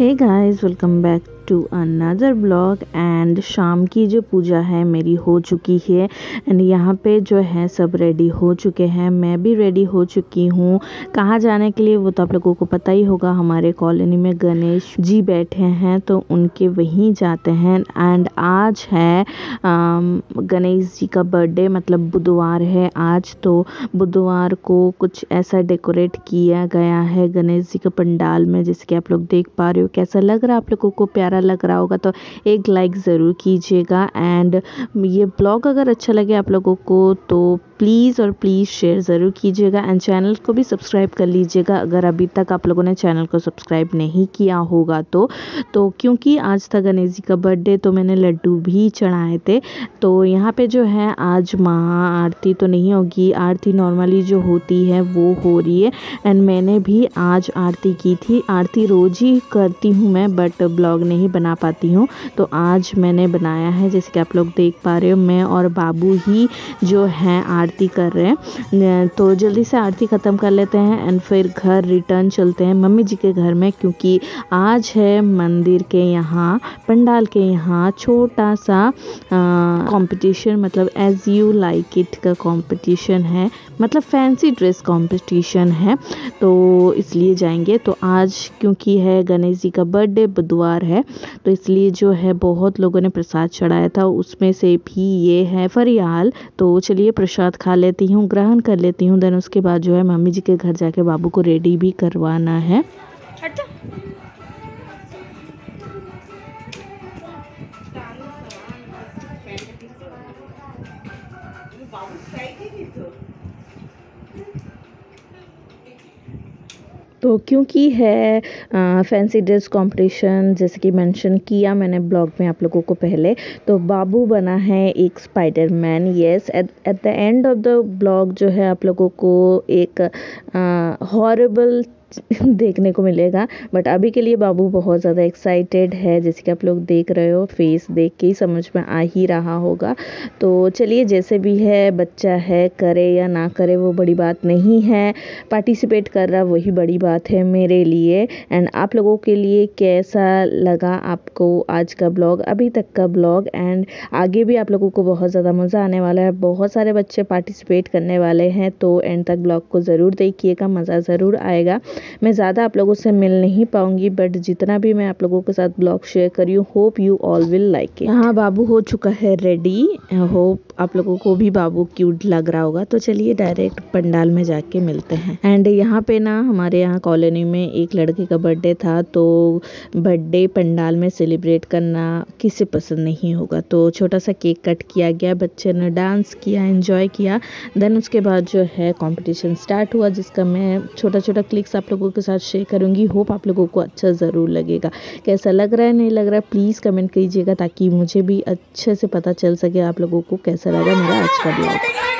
Hey guys welcome back to another blog and शाम की जो पूजा है मेरी हो चुकी है एंड यहाँ पे जो है सब रेडी हो चुके हैं। मैं भी रेडी हो चुकी हूँ। कहाँ जाने के लिए वो तो आप लोगों को पता ही होगा, हमारे कॉलोनी में गणेश जी बैठे हैं तो उनके वहीं जाते हैं एंड आज है गणेश जी का बर्थडे मतलब बुधवार है। आज तो बुधवार को कुछ ऐसा डेकोरेट किया गया है गणेश जी के पंडाल में जैसे कि आप लोग देख पा रहे हो कैसा लग रहा है? आप लोगों को प्यारा लग रहा होगा तो एक लाइक ज़रूर कीजिएगा। एंड ये ब्लॉग अगर अच्छा लगे आप लोगों को तो प्लीज़ और प्लीज़ शेयर ज़रूर कीजिएगा। एंड चैनल को भी सब्सक्राइब कर लीजिएगा। अगर अभी तक आप लोगों ने चैनल को सब्सक्राइब नहीं किया होगा तो तो क्योंकि आज था गणेश जी का बर्थडे तो मैंने लड्डू भी चढ़ाए थे। तो यहाँ पे जो है, आज महा आरती तो नहीं होगी। आरती नॉर्मली जो होती है, वो हो रही है। एंड मैंने भी आज आरती की थी। आरती रोज़ ही करती हूँ मैं बट ब्लॉग नहीं बना पाती हूँ। तो आज मैंने बनाया है, जैसे कि आप लोग देख पा रहे हो, मैं और बाबू ही जो है, आरती कर रहे हैं। तो जल्दी से आरती ख़त्म कर लेते हैं एंड फिर घर रिटर्न चलते हैं मम्मी जी के घर में, क्योंकि आज है मंदिर के यहाँ, पंडाल के यहाँ छोटा सा कंपटीशन मतलब एज यू लाइक इट का कंपटीशन है। मतलब फैंसी ड्रेस कंपटीशन है। तो इसलिए जाएँगे। तो आज क्योंकि है गणेश जी का बर्थडे बुधवार है तो इसलिए जो है बहुत लोगों ने प्रसाद चढ़ाया था। उसमें से भी ये है फरियाल। तो चलिए प्रसाद खा लेती हूँ, ग्रहण कर लेती हूँ देन उसके बाद जो है मम्मी जी के घर जाके बाबू को रेडी भी करवाना है। तो क्योंकि है फैंसी ड्रेस कंपटीशन जैसे कि मेंशन किया मैंने ब्लॉग में आप लोगों को पहले तो बाबू बना है एक spider spiderman yes at the end of the blog जो है आप लोगों को एक हॉरेबल देखने को मिलेगा। बट अभी के लिए बाबू बहुत ज़्यादा एक्साइटेड है, जैसे कि आप लोग देख रहे हो फेस देख के ही समझ में आ ही रहा होगा। तो चलिए, जैसे भी है, बच्चा है, करे या ना करे, वो बड़ी बात नहीं है। पार्टिसिपेट कर रहा, वही बड़ी बात है मेरे लिए। एंड आप लोगों के लिए कैसा लगा आपको आज का ब्लॉग अभी तक का ब्लॉग एंड आगे भी आप लोगों को बहुत ज़्यादा मज़ा आने वाला है। बहुत सारे बच्चे पार्टिसिपेट करने वाले हैं तो एंड तक ब्लॉग को ज़रूर देखिएगा, मज़ा ज़रूर आएगा। मैं ज़्यादा आप लोगों से मिल नहीं पाऊँगी बट जितना भी मैं आप लोगों के साथ ब्लॉग शेयर करी हूँ hope you all will like it हाँ बाबू हो चुका है रेडी होप आप लोगों को भी बाबू क्यूट लग रहा होगा। तो चलिए डायरेक्ट पंडाल में जाके मिलते हैं। एंड यहाँ पे ना, हमारे यहाँ कॉलोनी में एक लड़के का बर्थडे था तो बर्थडे पंडाल में सेलिब्रेट करना किसे पसंद नहीं होगा। तो छोटा सा केक कट किया गया, बच्चे ने डांस किया एंजॉय किया। देन उसके बाद जो है कॉम्पिटिशन स्टार्ट हुआ, जिसका मैं छोटा छोटा क्लिक्स आप लोगों के साथ शेयर करूँगी। होप आप लोगों को अच्छा ज़रूर लगेगा। कैसा लग रहा है, नहीं लग रहा प्लीज़ कमेंट कीजिएगा, ताकि मुझे भी अच्छे से पता चल सके आप लोगों को कैसा लगा मेरा आज का ब्लॉग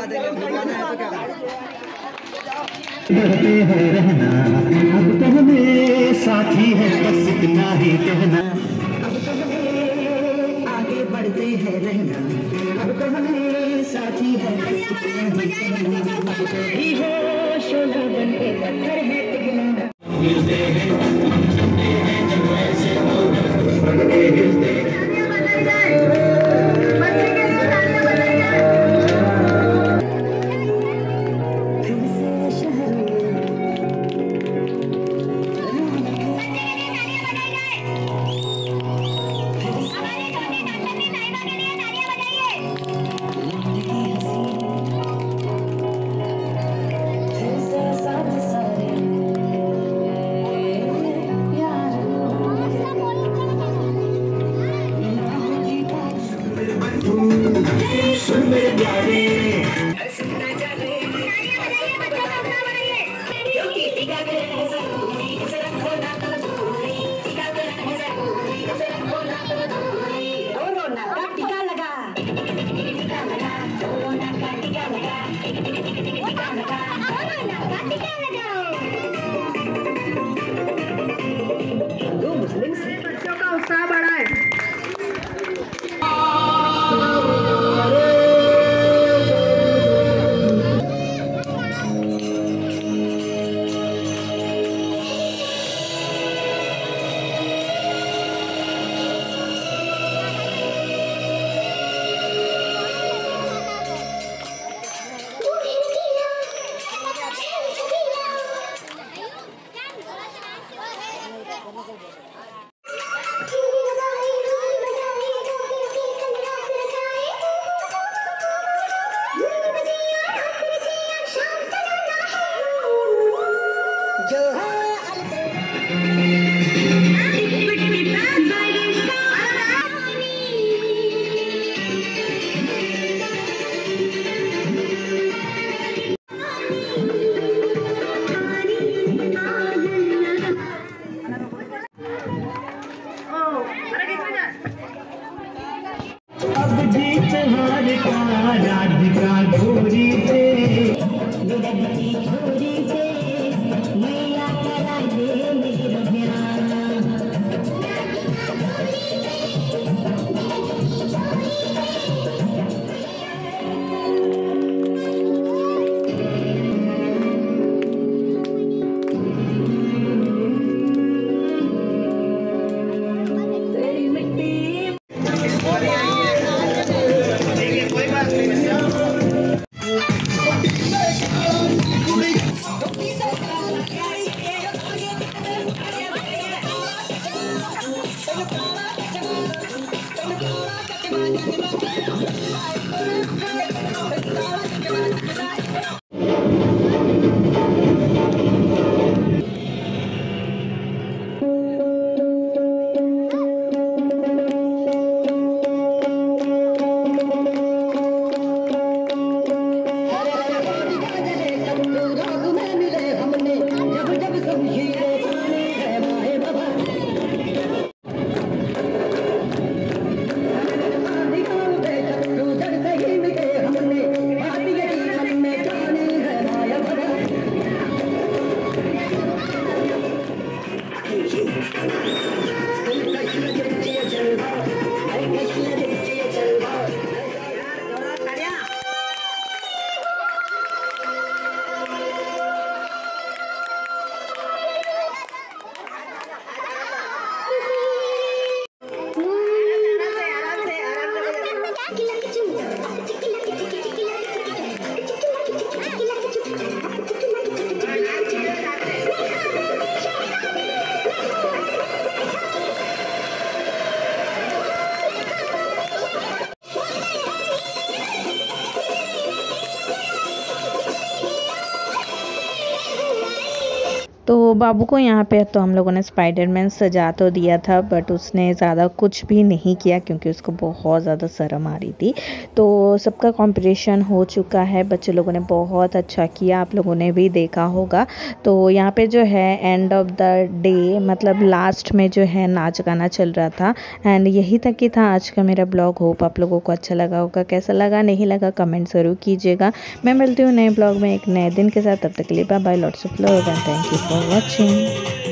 हैं। रहना देंगे बुलवाना है तो क्या? अब तो हमें साथी है बस इतना ही कहना। अब तो हमें आगे बढ़ते हैं रहना अब तो हमें साथी है बस इतना ही कहना। अब तो हो शोला बन के पत्थर है। I'm तो बाबू को यहाँ पे तो हम लोगों ने स्पाइडरमैन सजा तो दिया था बट उसने ज़्यादा कुछ भी नहीं किया क्योंकि उसको बहुत ज़्यादा शर्म आ रही थी। तो सबका कॉम्पिटिशन हो चुका है बच्चे लोगों ने बहुत अच्छा किया, आप लोगों ने भी देखा होगा। तो यहाँ पे जो है एंड ऑफ़ द डे मतलब लास्ट में जो है नाच गाना चल रहा था। एंड यही तक ही था, आज का मेरा ब्लॉग होप आप लोगों को अच्छा लगा होगा। कैसा लगा, नहीं लगा कमेंट ज़रूर कीजिएगा। मैं मिलती हूँ नए ब्लॉग में एक नए दिन के साथ, तब तक लिए bye bye lots of love and thank you for watching